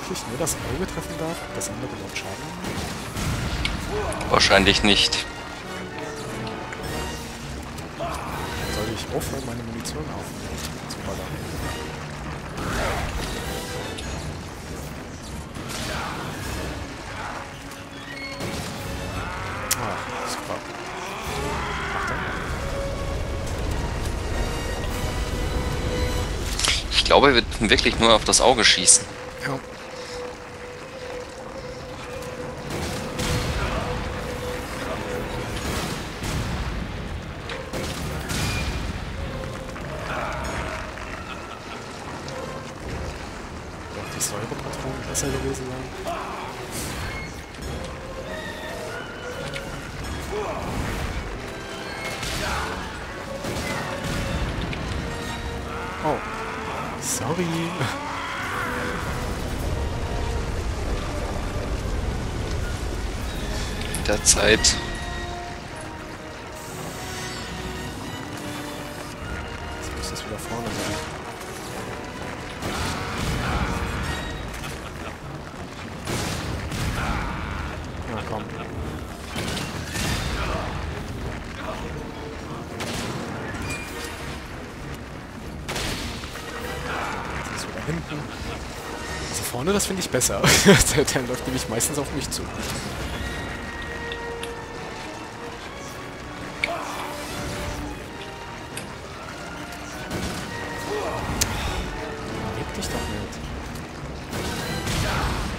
wirklich nur das Auge treffen darf, das andere überhaupt Schaden macht? Wahrscheinlich nicht. Sollte ich aufhören, meine Munition auf zu ballern? Ah? Ich glaube, wir dürfen wirklich nur auf das Auge schießen. Ja. Gewesen sein. Oh. Sorry. Der Zeit. Jetzt muss das wieder vorne sein. Vorne, das finde ich besser. der, der läuft nämlich meistens auf mich zu.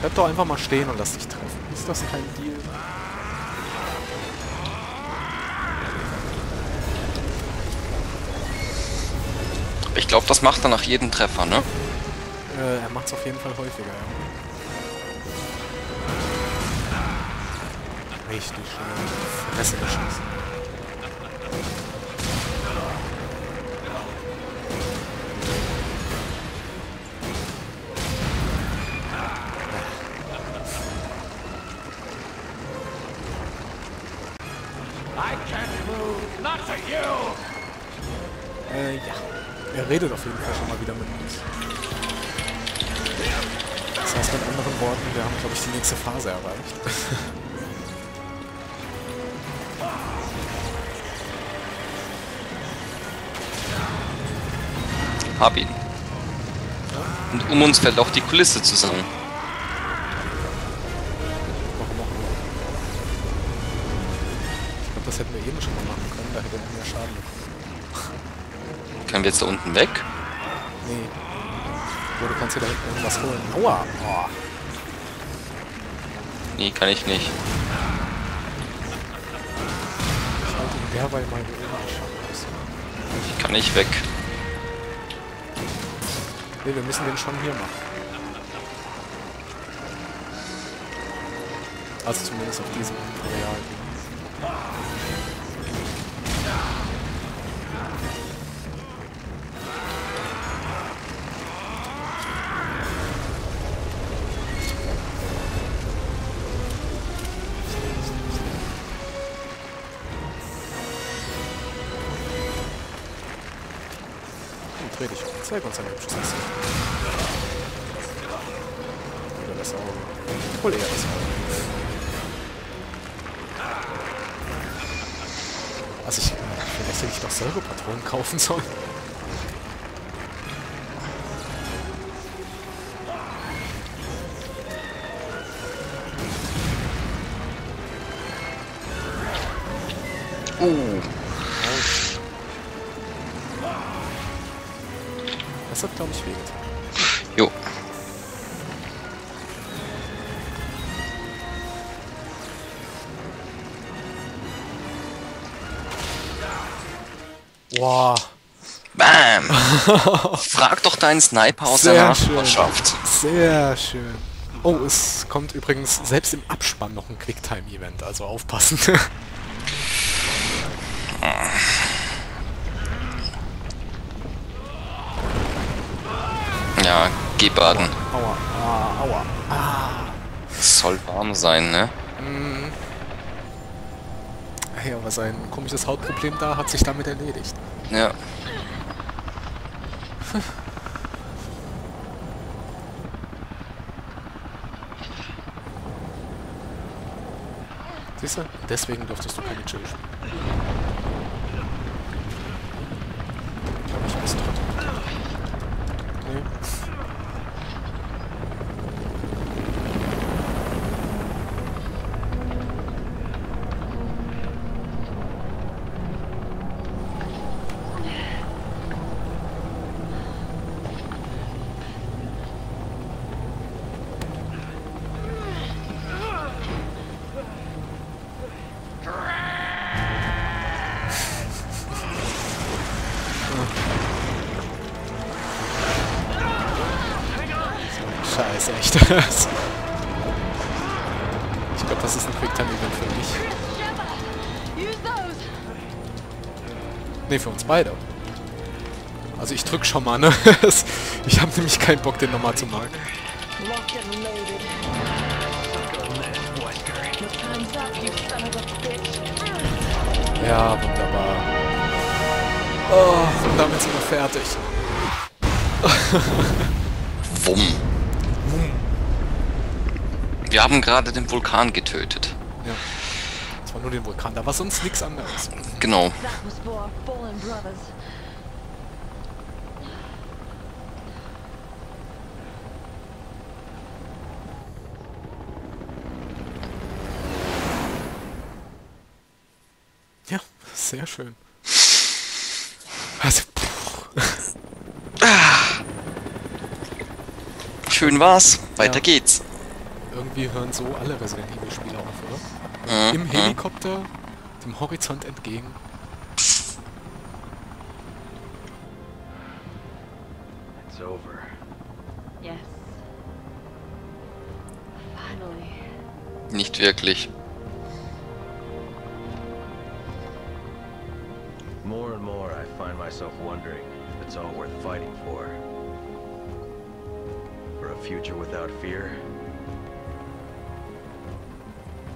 Bleib doch einfach mal stehen und lass dich treffen. Ist das kein Deal? Ich glaube, das macht er nach jedem Treffer, ne? Äh, er macht's auf jeden Fall häufiger, ja. Richtig schön. Fresse geschossen. Äh, ja. Er redet auf jeden Fall schon mal wieder mit uns. Das heißt mit anderen Worten, wir haben, glaube ich, die nächste Phase erreicht. Hab ihn. Und um uns fällt auch die Kulisse zusammen. Warum auch immer. Ich glaube, das hätten wir eben schon mal machen können, da hätte er mehr Schaden bekommen. Können wir jetzt da unten weg? Nee. Wo du kannst dir da hinten irgendwas holen. Aua! Oh. Nee, kann ich nicht. Ich halte ihn derweil mal hier oben. Ich kann nicht weg. Nee, wir müssen den schon hier machen. Also zumindest auf diesem Areal dreh dich. Zeig uns ein hübsches Gesicht. Oder das Auge. Hol eher das Auge. Also ich, äh, vielleicht hätte ich doch selber Patronen kaufen sollen. Uh. Wow. Bam! Frag doch deinen Sniper aus Sehr der schön. Nachbarschaft. Sehr schön. Oh, es kommt übrigens selbst im Abspann noch ein Quicktime-Event, also aufpassen. Ja, geh baden. aua, ah, aua. Es soll warm sein, ne? Hey, aber sein komisches Hautproblem da hat sich damit erledigt. Ja. Siehst du? Deswegen durftest du keine Chili spielen. Ich glaube, das ist ein Quicktime-Event für mich. Ne, für uns beide. Also ich drück schon mal, ne? ich habe nämlich keinen Bock, den nochmal zu machen. Ja, wunderbar. Oh, und damit sind wir fertig. Wumm. Wir haben gerade den Vulkan getötet. Ja. Das war nur den Vulkan, da war sonst nichts anderes. Genau. Ja, sehr schön. Also, puh. Schön war's. Weiter Ja. geht's. Irgendwie hören so alle Resident Evil Spiele auf, oder? Mhm. Im Helikopter, dem Horizont entgegen. It's over. Yes. Finally. Nicht wirklich. More and more, I find myself wondering if it's all worth fighting for. For a future without fear?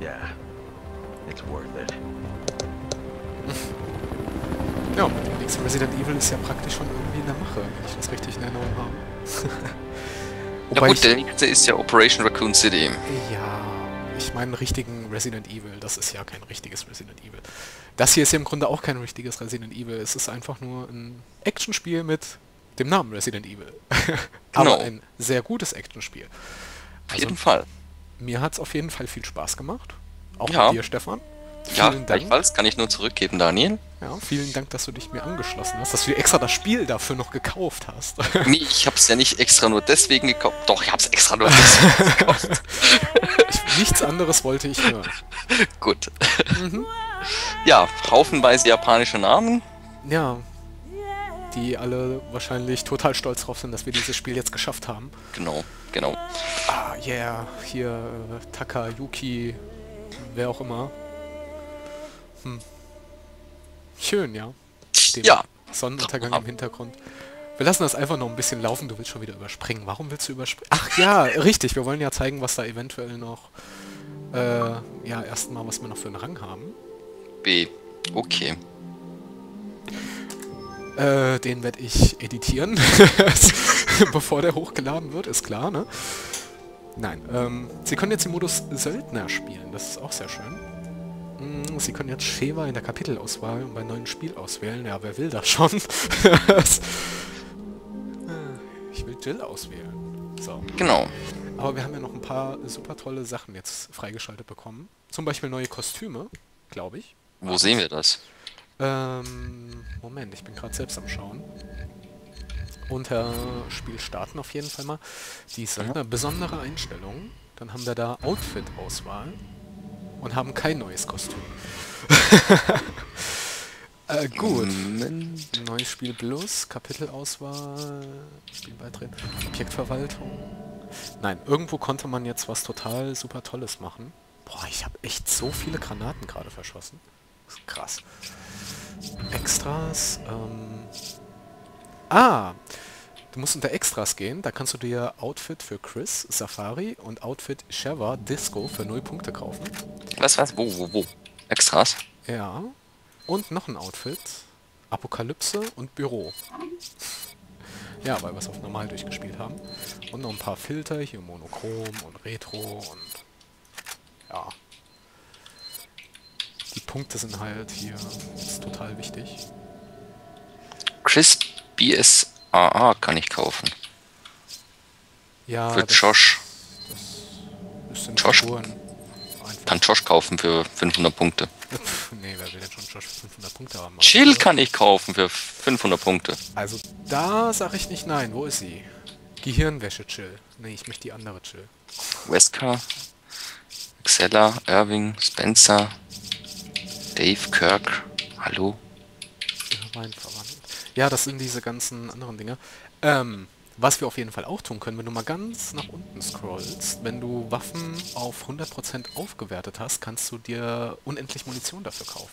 Yeah, it's worth it. Ja, nächste Resident Evil ist ja praktisch schon irgendwie in der Mache, wenn ich das richtig in Erinnerung habe. Ja Wobei gut, ich, der nächste ist ja Operation Raccoon City. Ja, ich meine richtigen Resident Evil. Das ist ja kein richtiges Resident Evil. Das hier ist ja im Grunde auch kein richtiges Resident Evil. Es ist einfach nur ein Actionspiel mit dem Namen Resident Evil. Aber Genau. ein sehr gutes Actionspiel. Auf Also, jeden Fall. Mir hat es auf jeden Fall viel Spaß gemacht. Auch Ja. dir, Stefan. Ja, Vielen Dank. gleichfalls kann ich nur zurückgeben, Daniel. Ja, vielen Dank, dass du dich mir angeschlossen hast, dass du extra das Spiel dafür noch gekauft hast. Nee, ich hab's ja nicht extra nur deswegen gekauft. Doch, ich hab's extra nur deswegen gekauft. ich, nichts anderes wollte ich hören. Gut. Ja, haufenweise japanische Namen. Ja, die alle wahrscheinlich total stolz drauf sind, dass wir dieses Spiel jetzt geschafft haben. Genau, genau. Ah, yeah, hier äh, Takayuki, wer auch immer. Hm. Schön, ja. Den Ja. Sonnenuntergang im Hintergrund. Wir lassen das einfach noch ein bisschen laufen, du willst schon wieder überspringen. Warum willst du überspringen? Ach ja, richtig, wir wollen ja zeigen, was da eventuell noch, äh, ja, erstmal, was wir noch für einen Rang haben. B. Okay. Äh, den werde ich editieren, bevor der hochgeladen wird, ist klar, ne? Nein, ähm, Sie können jetzt den Modus Söldner spielen, das ist auch sehr schön. Mm, Sie können jetzt Sheva in der Kapitelauswahl und bei neuen Spiel auswählen. Ja, wer will das schon? Ich will Jill auswählen. So. Genau. Aber wir haben ja noch ein paar super tolle Sachen jetzt freigeschaltet bekommen. Zum Beispiel neue Kostüme, glaube ich. Wo sehen wir das? Ähm, Moment, ich bin gerade selbst am Schauen. Unter Spiel starten auf jeden Fall mal. Die Söldner, besondere Einstellungen. Dann haben wir da Outfit-Auswahl und haben kein neues Kostüm. äh, gut. Moment. Neues Spiel Plus, Kapitelauswahl, Spiel beitreten, Objektverwaltung. Nein, irgendwo konnte man jetzt was total super Tolles machen. Boah, ich habe echt so viele Granaten gerade verschossen. Krass. Extras, ähm... Ah! Du musst unter Extras gehen, da kannst du dir Outfit für Chris, Safari und Outfit Sheva Disco für 0 Punkte kaufen. Was, was? Wo, wo, wo? Extras? Ja. Und noch ein Outfit. Apokalypse und Büro. Ja, weil wir es auf normal durchgespielt haben. Und noch ein paar Filter, hier Monochrom und Retro und ja. Punkte sind halt hier jetzt total wichtig. Chris BSAA kann ich kaufen. Ja, Für das, Josh. das sind Josh. Figuren. Kann Josh kaufen für 500 Punkte. Nee, wer will denn schon Josh für 500 Punkte haben? Chill kann ich kaufen für 500 Punkte. Also da sag ich nicht nein. Wo ist sie? Gehirnwäsche Chill. Nee, ich möchte die andere Chill. Wesker, Xella, Irving, Spencer, Dave, Kirk. Hallo? Ja, das sind diese ganzen anderen Dinge. Ähm, was wir auf jeden Fall auch tun können, wenn du mal ganz nach unten scrollst, wenn du Waffen auf 100% aufgewertet hast, kannst du dir unendlich Munition dafür kaufen.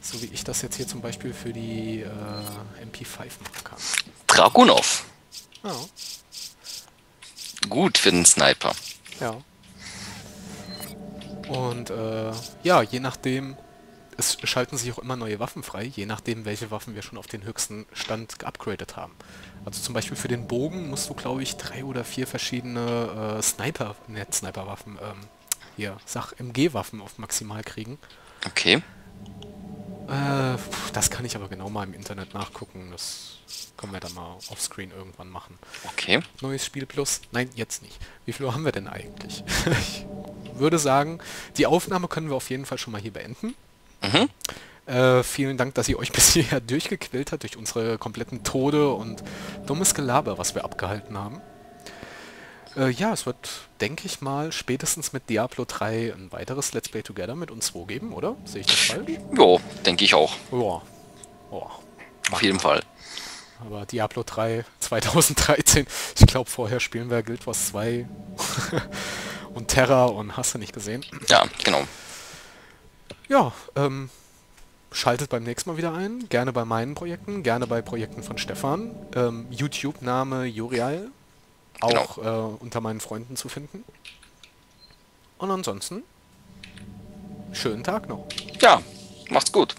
So wie ich das jetzt hier zum Beispiel für die äh, MP5 machen kann. Dragunov. Ja, Gut für den Sniper. ja. Und äh, ja, je nachdem, es schalten sich auch immer neue Waffen frei, je nachdem, welche Waffen wir schon auf den höchsten Stand geupgradet haben. Also zum Beispiel für den Bogen musst du, glaube ich, drei oder vier verschiedene äh, Sniper, nicht Sniper-Waffen, ähm, hier, sag MG-Waffen auf maximal kriegen. Okay. Äh, das kann ich aber genau mal im Internet nachgucken. Das können wir dann mal offscreen irgendwann machen. Okay. Neues Spiel plus? Nein, jetzt nicht. Wie viel Uhr haben wir denn eigentlich? würde sagen, die Aufnahme können wir auf jeden Fall schon mal hier beenden. Mhm. Äh, vielen Dank, dass ihr euch bis hierher durchgequält habt durch unsere kompletten Tode und dummes Gelaber, was wir abgehalten haben. Äh, ja, es wird, denke ich mal, spätestens mit Diablo 3 ein weiteres Let's Play Together mit uns zwei geben, oder? Sehe ich das falsch? Jo, denke ich auch. Ja. Ja. Auf jeden Fall. Aber Diablo 3 2013, ich glaube vorher spielen wir Guild Wars 2 und Terra und hast du nicht gesehen. Ja, genau. Ja, ähm, schaltet beim nächsten Mal wieder ein. Gerne bei meinen Projekten, gerne bei Projekten von Stefan. Ähm, YouTube-Name Jurial. Auch äh, unter meinen Freunden zu finden. Und ansonsten, schönen Tag noch. Ja, macht's gut.